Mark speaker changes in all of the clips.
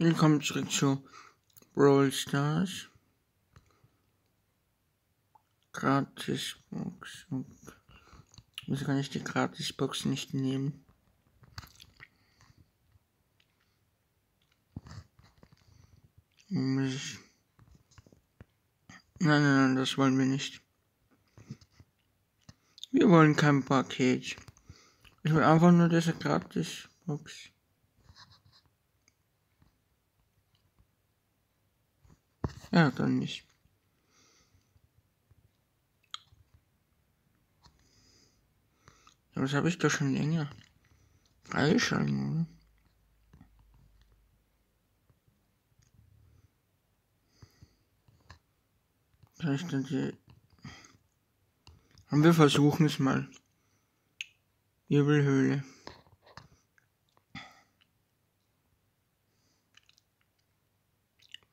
Speaker 1: Willkommen zurück zu Brawl Stars. Gratisbox. Wieso kann ich die Gratisbox nicht nehmen? Nein, nein, nein, das wollen wir nicht. Wir wollen kein Paket. Ich will einfach nur diese Gratisbox. Ja, dann nicht. Das habe ich doch schon länger. Freischalten, oder? Vielleicht die. Und wir versuchen es mal. Wirbelhöhle.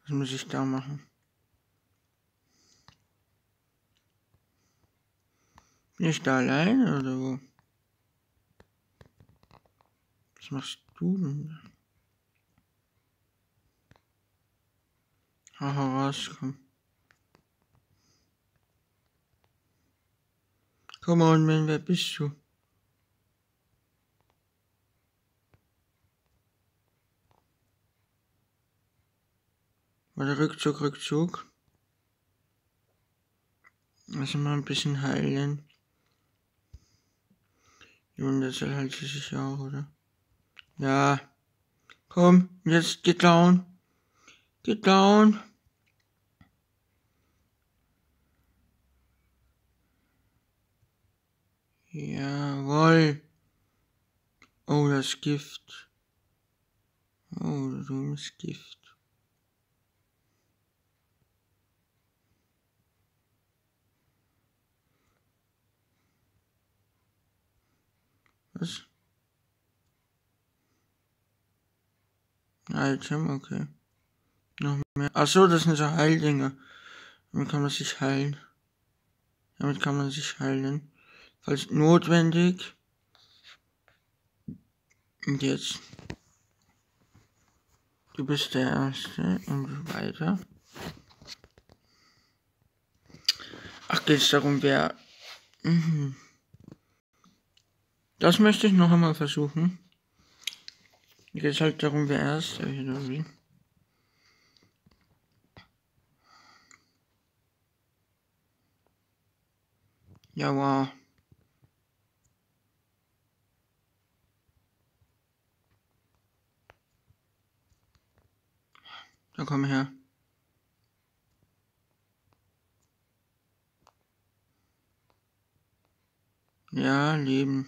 Speaker 1: Was muss ich da machen? Bin ich da alleine oder wo? Was machst du denn? Haha, rauskommen. Komm on, man, wer bist du? Warte, Rückzug, Rückzug. Also mal ein bisschen heilen. Und das hält sie sich auch, oder? Ja. Komm, jetzt get down. Get down. Jawohl. Oh, das Gift. Oh, dummes Gift. Was? Item, okay. Noch mehr. Achso, das sind so Heildinger. Damit kann man sich heilen. Damit kann man sich heilen. Falls notwendig. Und jetzt. Du bist der Erste und weiter. Ach, geht es darum, wer. Mhm. Das möchte ich noch einmal versuchen. Geht halt darum, wer erst will. Ja, wow. Da komm her. Ja, Leben.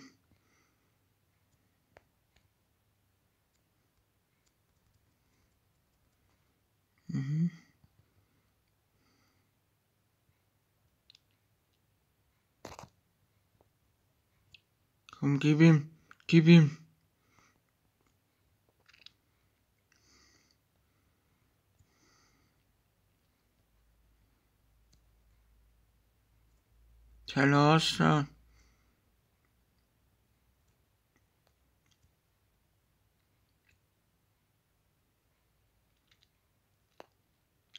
Speaker 1: Komm, gib ihm, gib ihm. Teller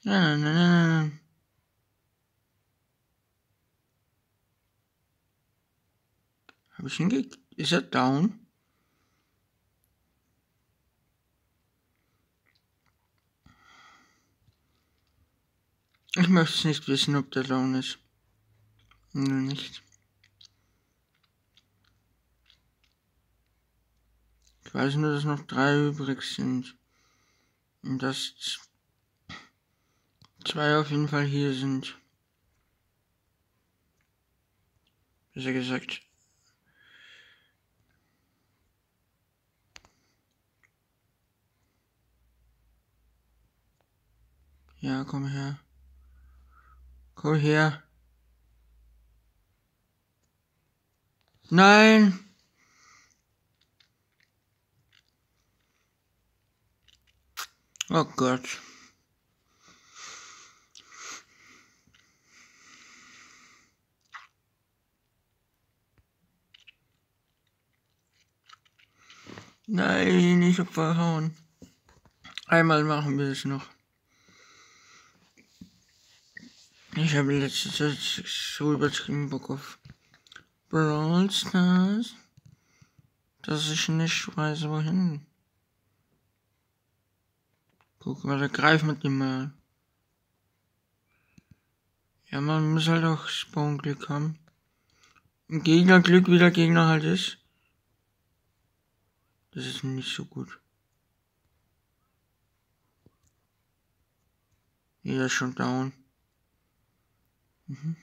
Speaker 1: Nein, nein, nein, nein. Habe ich ge... Ist er down? Ich möchte nicht wissen, ob der down ist. Oder nicht. Ich weiß nur, dass noch drei übrig sind. Und das zwei auf jeden Fall hier sind. Besser gesagt. Ja, komm her. Komm her. Nein. Oh Gott. Nein, ich hab verhauen. Einmal machen wir es noch. Ich habe letzte Zeit so übertrieben Bock auf Brawl Stars, dass ich nicht weiß, wohin. Guck mal, da greift mit dem mal. Ja, man muss halt auch Spawnglück haben. Gegnerglück, wie der Gegner halt ist. Das ist nicht so gut. Jeder ist schon down. Mhm.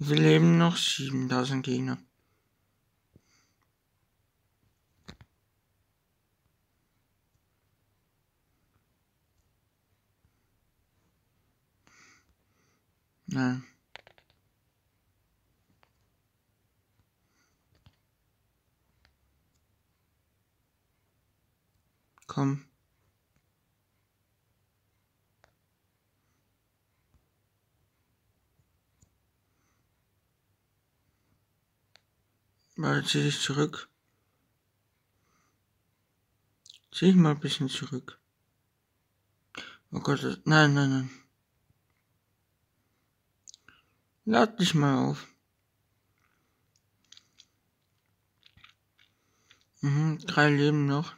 Speaker 1: Wir leben noch 7000 Gegner. Nein. Komm. Mal zieh dich zurück. Zieh dich mal ein bisschen zurück. Oh Gott, nein, nein, nein. Lad dich mal auf. Mhm, drei Leben noch.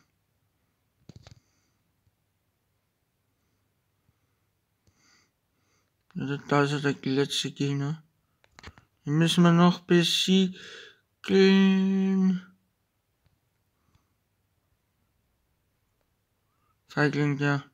Speaker 1: Da ist der letzte Gegner. Den müssen wir noch besiegen. Feigling, ja.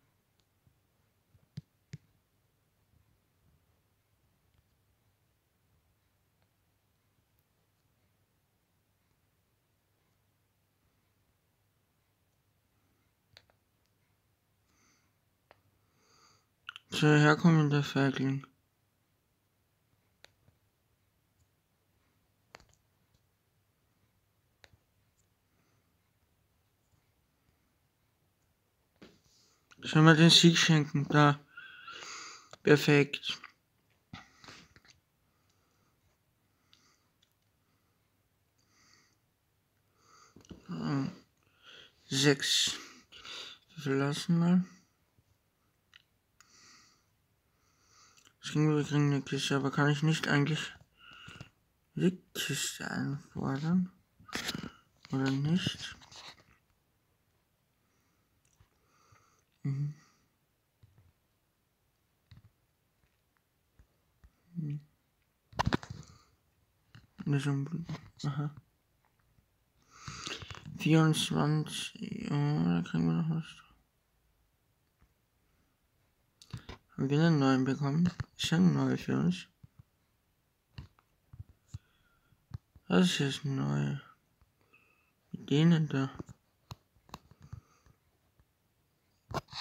Speaker 1: So, herkommen der Feigling. Sollen wir den Sieg schenken? Da. Perfekt. Hm. Sechs. Lassen mal. Kriegen wir, kriegen eine Kiste, aber kann ich nicht eigentlich die Kiste einfordern? Oder nicht? Mhm. Mhm. Aha. 24. Ja, da kriegen wir noch was. Haben wir einen neuen bekommen? Ist ja neu für uns. Das ist neu. Mit denen da.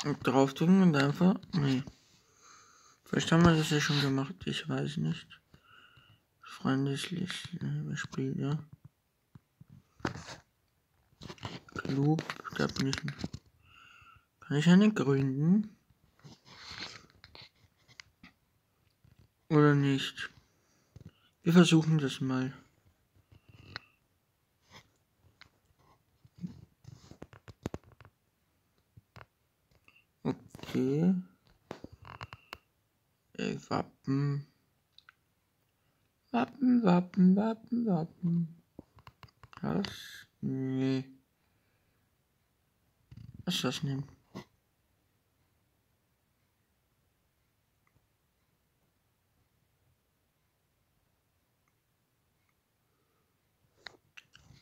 Speaker 1: Und draufdrücken und einfach. Nee. Vielleicht haben wir das ja schon gemacht, ich weiß nicht. Freundesliste, überspielt, ja. Club, da bin ich. Kann ich eine gründen? Oder nicht? Wir versuchen das mal. Okay. Äh, Wappen. Wappen, Wappen, Wappen, Wappen. Das? Nee. Was ist das nehmen?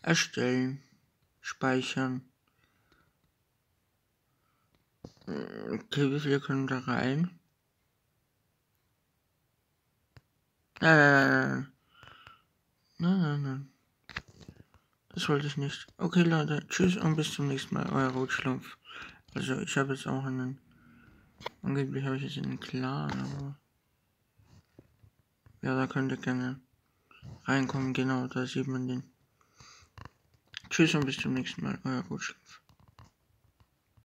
Speaker 1: Erstellen. Speichern. Okay, wie viele können da rein? Nein, nein, nein, nein. Das wollte ich nicht. Okay, Leute, tschüss und bis zum nächsten Mal, euer Rotschlumpf. Also, ich habe jetzt auch einen. Angeblich habe ich jetzt einen Clan, aber. Ja, da könnt ihr gerne reinkommen. Genau, da sieht man den. Tschüss und bis zum nächsten Mal, euer Rutschkopf.